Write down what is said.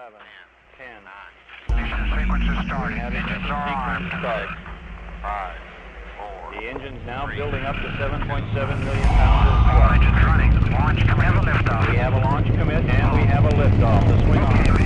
11, 10, Ignition sequence is We starting. have Engines are on. sequence start. Five, four, The engine's now building up to 7.7 million pounds of all thrust. engines running. Launch, we have a liftoff. We have a launch commit and we have a liftoff. The swing off.